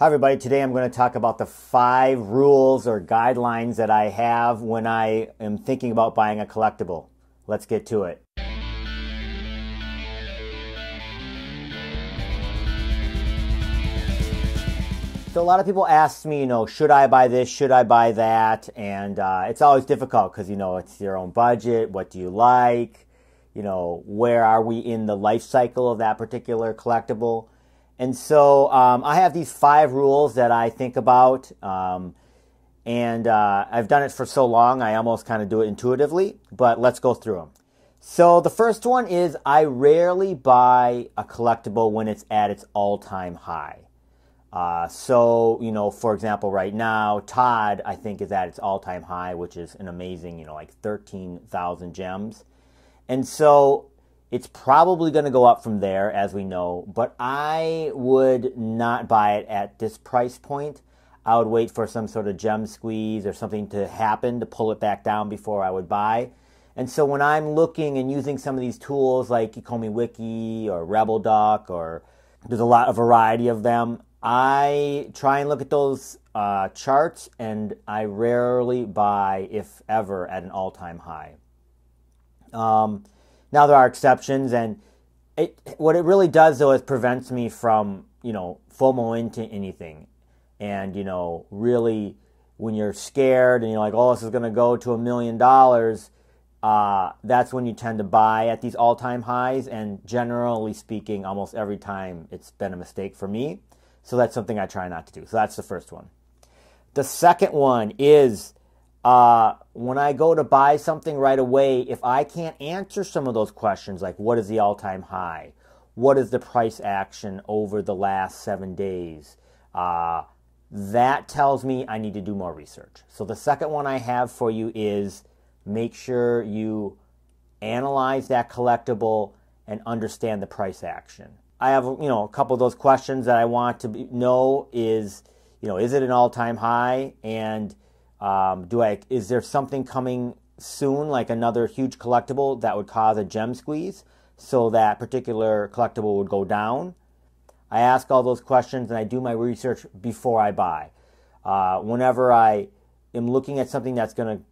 Hi, everybody. Today I'm going to talk about the five rules or guidelines that I have when I am thinking about buying a collectible. Let's get to it. So, a lot of people ask me, you know, should I buy this? Should I buy that? And uh, it's always difficult because, you know, it's your own budget. What do you like? You know, where are we in the life cycle of that particular collectible? And so um, I have these five rules that I think about. Um, and uh, I've done it for so long, I almost kind of do it intuitively. But let's go through them. So the first one is I rarely buy a collectible when it's at its all time high. Uh, so, you know, for example, right now, Todd, I think, is at its all time high, which is an amazing, you know, like 13,000 gems. And so it's probably going to go up from there, as we know, but I would not buy it at this price point. I would wait for some sort of gem squeeze or something to happen to pull it back down before I would buy. And so when I'm looking and using some of these tools like Ecomi Wiki or Rebel Duck or there's a lot of variety of them, I try and look at those uh, charts and I rarely buy, if ever, at an all-time high. Um, now there are exceptions, and it what it really does though is prevents me from you know FOMO into anything, and you know really when you're scared and you're like, oh, this is going to go to a million dollars. Uh, that's when you tend to buy at these all-time highs, and generally speaking, almost every time it's been a mistake for me. So that's something I try not to do. So that's the first one. The second one is uh, when I go to buy something right away, if I can't answer some of those questions, like what is the all time high? What is the price action over the last seven days? Uh, that tells me I need to do more research. So the second one I have for you is make sure you analyze that collectible and understand the price action. I have you know a couple of those questions that I want to know is you know is it an all time high and um, do I is there something coming soon, like another huge collectible that would cause a gem squeeze, so that particular collectible would go down? I ask all those questions and I do my research before I buy. Uh, whenever I am looking at something that's going to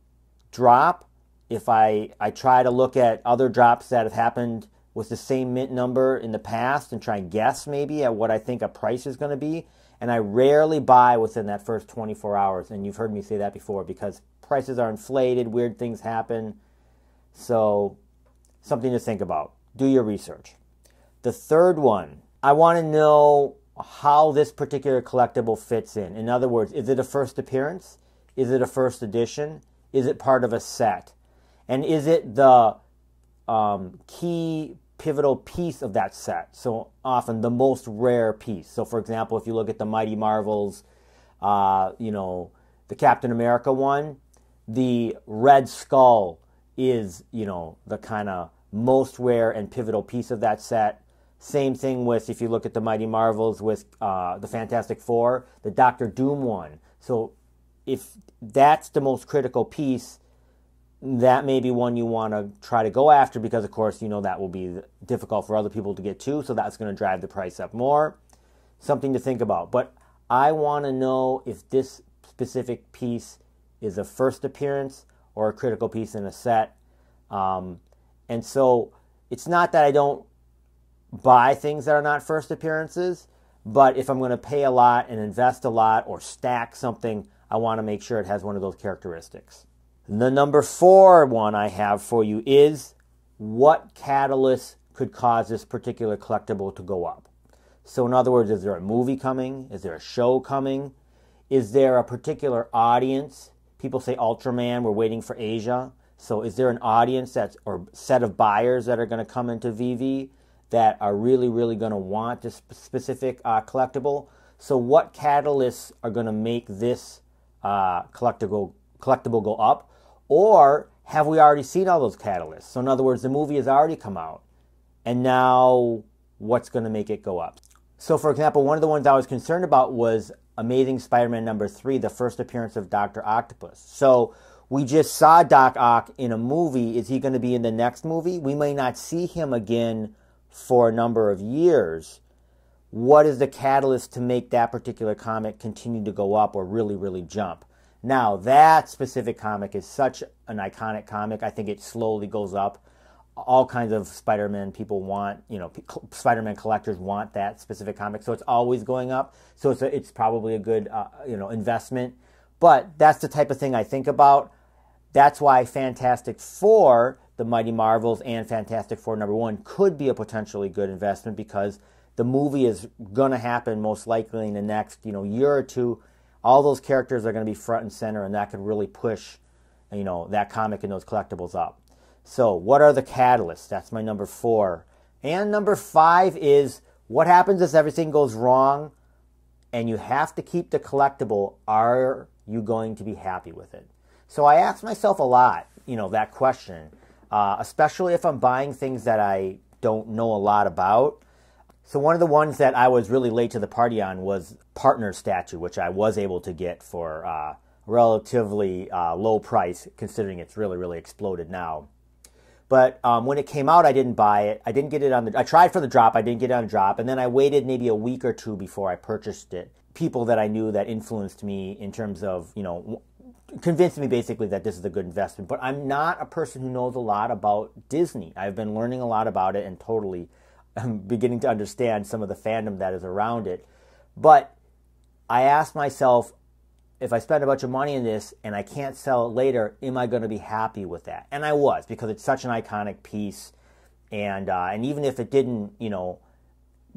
drop, if I I try to look at other drops that have happened with the same mint number in the past and try and guess maybe at what I think a price is going to be and I rarely buy within that first 24 hours. And you've heard me say that before because prices are inflated, weird things happen. So, something to think about. Do your research. The third one, I want to know how this particular collectible fits in. In other words, is it a first appearance? Is it a first edition? Is it part of a set? And is it the um, key pivotal piece of that set. So often the most rare piece. So for example, if you look at the Mighty Marvels, uh, you know, the Captain America one, the Red Skull is, you know, the kind of most rare and pivotal piece of that set. Same thing with if you look at the Mighty Marvels with uh, the Fantastic Four, the Doctor Doom one. So if that's the most critical piece, that may be one you want to try to go after because, of course, you know that will be difficult for other people to get to, so that's going to drive the price up more. Something to think about. But I want to know if this specific piece is a first appearance or a critical piece in a set. Um, and so it's not that I don't buy things that are not first appearances, but if I'm going to pay a lot and invest a lot or stack something, I want to make sure it has one of those characteristics. The number four one I have for you is what catalyst could cause this particular collectible to go up? So, in other words, is there a movie coming? Is there a show coming? Is there a particular audience? People say Ultraman, we're waiting for Asia. So, is there an audience that's or set of buyers that are going to come into Veve that are really, really going to want this specific uh, collectible? So, what catalysts are going to make this uh, collectible collectible go up? Or have we already seen all those catalysts? So, in other words, the movie has already come out, and now what's going to make it go up? So, for example, one of the ones I was concerned about was Amazing Spider Man number three, the first appearance of Dr. Octopus. So, we just saw Doc Ock in a movie. Is he going to be in the next movie? We may not see him again for a number of years. what is the catalyst to make that particular comic continue to go up or really, really jump? Now, that specific comic is such an iconic comic. I think it slowly goes up. All kinds of Spider Man people want, you know, Spider Man collectors want that specific comic. So it's always going up. So it's, a, it's probably a good, uh, you know, investment. But that's the type of thing I think about. That's why Fantastic Four, the Mighty Marvels, and Fantastic Four number one could be a potentially good investment because the movie is going to happen most likely in the next you know year or two. All those characters are going to be front and center, and that could really push you know that comic and those collectibles up. So, what are the catalysts? That's my number four. And number five is what happens if everything goes wrong and you have to keep the collectible? Are you going to be happy with it? So I ask myself a lot, you know, that question, uh, especially if I'm buying things that I don't know a lot about. So one of the ones that I was really late to the party on was Partner Statue, which I was able to get for uh, relatively uh, low price, considering it's really, really exploded now. But um, when it came out, I didn't buy it. I didn't get it on the. I tried for the drop. I didn't get it on the drop, and then I waited maybe a week or two before I purchased it. People that I knew that influenced me in terms of you know convinced me basically that this is a good investment. But I'm not a person who knows a lot about Disney. I've been learning a lot about it and totally I'm beginning to understand some of the fandom that is around it. But I asked myself, if I spend a bunch of money in this and I can't sell it later, am I going to be happy with that? And I was because it's such an iconic piece, and uh, and even if it didn't, you know,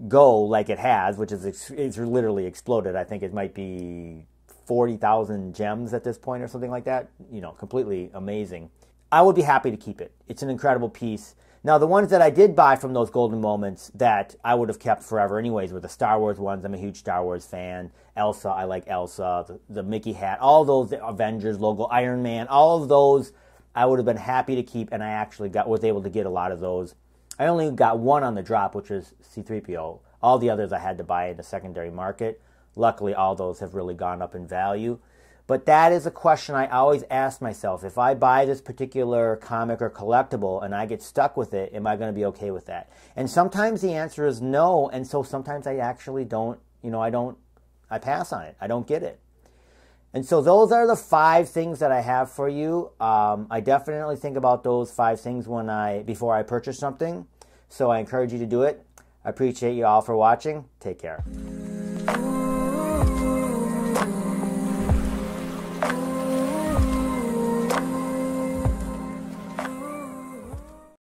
go like it has, which is it's literally exploded. I think it might be 40,000 gems at this point or something like that. You know, completely amazing. I would be happy to keep it. It's an incredible piece. Now, the ones that I did buy from those golden moments that I would have kept forever anyways were the Star Wars ones. I'm a huge Star Wars fan. Elsa, I like Elsa. The, the Mickey hat, all those Avengers logo, Iron Man, all of those I would have been happy to keep, and I actually got was able to get a lot of those. I only got one on the drop, which is C3PO. All the others I had to buy in the secondary market. Luckily, all those have really gone up in value. But that is a question I always ask myself. If I buy this particular comic or collectible and I get stuck with it, am I going to be okay with that? And sometimes the answer is no. And so sometimes I actually don't, you know, I don't, I pass on it. I don't get it. And so those are the five things that I have for you. Um, I definitely think about those five things when I, before I purchase something. So I encourage you to do it. I appreciate you all for watching. Take care.